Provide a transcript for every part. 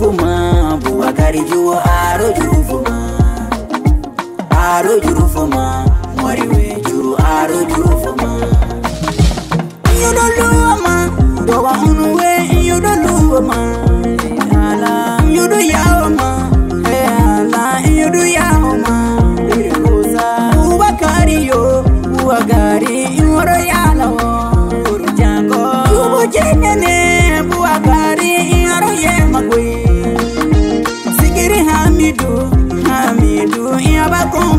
uvuma bubagari juru uvuma aro juru uvuma mwariwe juru aro juru uvuma iyo doluama dowa unuwe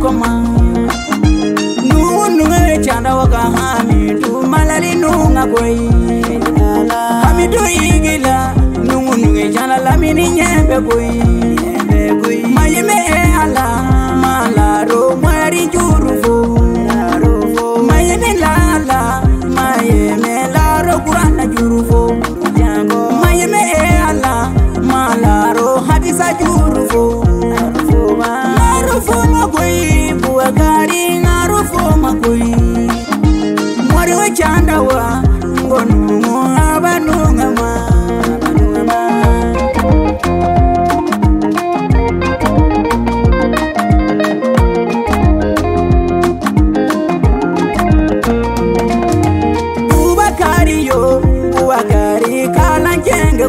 koma. Nugu nugere canda waka hamidu malali nuga koyi hamidu yigila nugu nuge canda lamini ɲɛbɛ koyi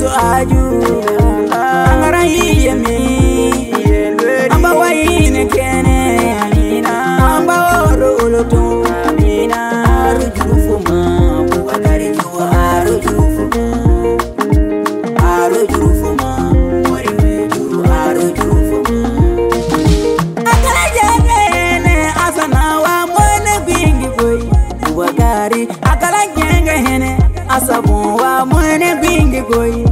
Yuso aju Angara hiye mi Amba waine kene Amba oro uloto Aru jurufuma Buwakari juwa aru jurufuma Aru jurufuma Mwariwe juru aru jurufuma Akala jengene asana wa mwene gwingi koi Buwakari akala jenge hene asabu wa mwene gwingi koi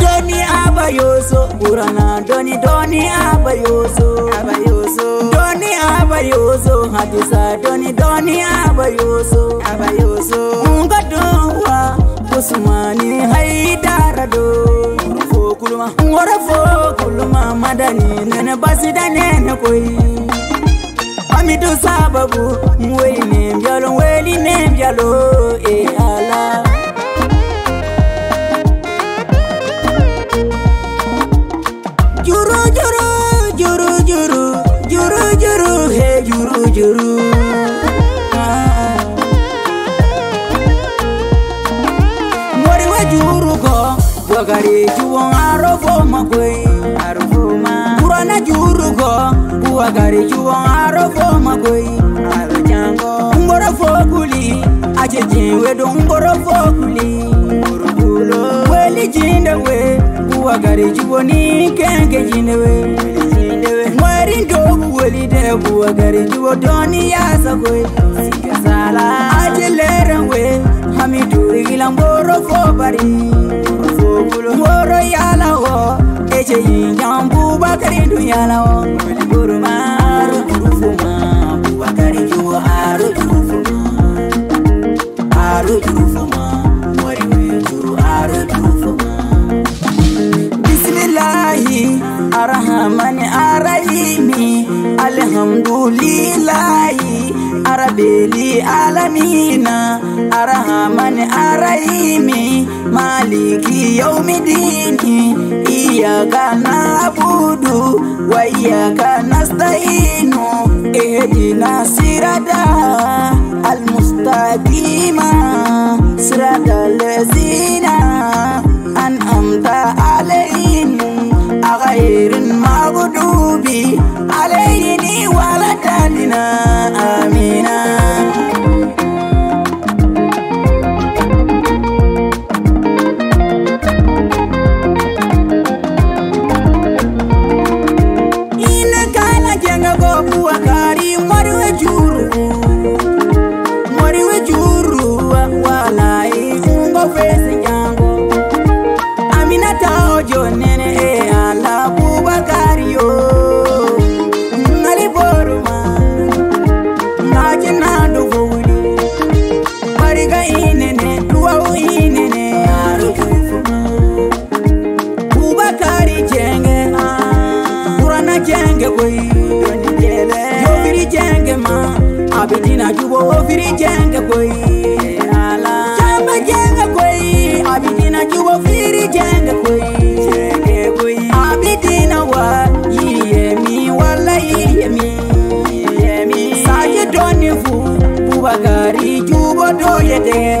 Doni abayoso urana doni doni abayoso abayoso Doni abayoso hadisa doni doni abayoso abayoso Munga dowa kusumani haidara do. Kuluma. Ngorofo kuluma madani nene basida nene koi Amidu sababu mweli nembyalo mweli nembyalo e ala Juru juru juru juru juru juru he juru juru Ah. Mwari wa juru ko Bwagari juwon Bwagari juwon arofo makwe Arajango Ngoro fokuli Ajeje wedo ngoro fokuli Ngoro kulo. Weli jinde we Bwagari juwoni kenge jinde we Mwari ndogu weli de Bwagari juwo doni yasa kwe Sike sala. Ajelere we Hamidou Iguila ngoro fo bari. Ngoro yala wo Eche yinjam Bubakari du yala wo rabbil alamina arhaman arahimi maliki yaumidini iyyaka na'budu wa iyyaka nasta'inu ihdina sirata jenga go buakari moriwe juru firijenga koi chama jenga koi abidina kiwa firijenga koi abidina wa yemi wala yemi saje donifu bubagari jubo doyete